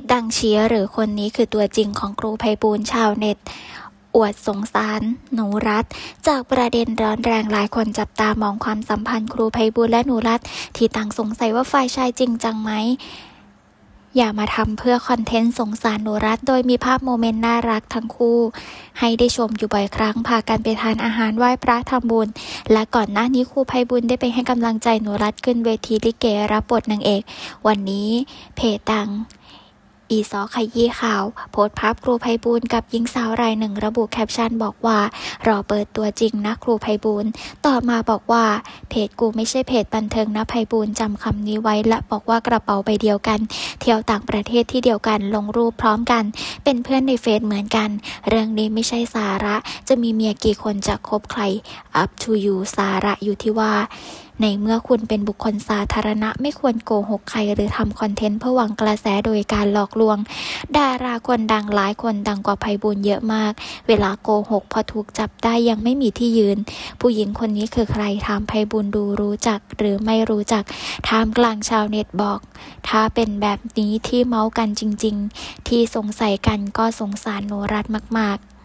จดังเชียร์หรือคนนี้คือตัวจริงของครูไพบูลย์ชาวเน็ต โอดสงสาร หนูรัตน์จากประเด็นร้อนแรงหลายคนจับตามองความสัมพันธ์ครูไพบูลย์และหนูรัตน์ที่ต่างสงสัยว่าฝ่ายชายจริงจังไหมอย่ามาทำเพื่อคอนเทนต์สงสารหนูรัตน์โดยมีภาพโมเมนต์น่ารักทั้งคู่ ให้ได้ชมอยู่บ่อยครั้ง พากันไปทานอาหารไหว้พระทำบุญ และก่อนหน้านี้ครูไพบูลย์ได้ไปให้กำลังใจหนูรัตน์ขึ้นเวทีลิเกรับบทนางเอก วันนี้เพจดัง อีซอขยี้ข่าว โพสภาพครูไพบูลกับหญิงสาวรายหนึ่งระบุแคปชั่นบอกว่า รอเปิดตัวจริงนะครูไพบูลต่อมาบอกว่า เพจกูไม่ใช่เพจบันเทิงนะไพบูลจำคำนี้ไว้ และบอกว่ากระเป๋าใบเดียวกัน เที่ยวต่างประเทศที่เดียวกันลงรูปพร้อมกัน เป็นเพื่อนในเฟซเหมือนกัน เรื่องนี้ไม่ใช่สาระ จะมีเมียกี่คนจะคบใคร up to you สาระอยู่ที่ว่า ในเมื่อคุณเป็นบุคคลสาธารณะไม่ควรโกหกใครหรือทำคอนเทนต์เพื่อหวังกระแสโดยการหลอกลวง ดาราคนดังหลายคนดังกว่าไพบุญเยอะมาก เวลาโกหกพอถูกจับได้ยังไม่มีที่ยืน ผู้หญิงคนนี้คือใครถามไพบุญดูรู้จักหรือไม่รู้จักถามกลางชาวเน็ตบอก ถ้าเป็นแบบนี้ที่เมาส์กันจริง ๆ ที่สงสัยกันก็สงสารโนรัตมาก ๆ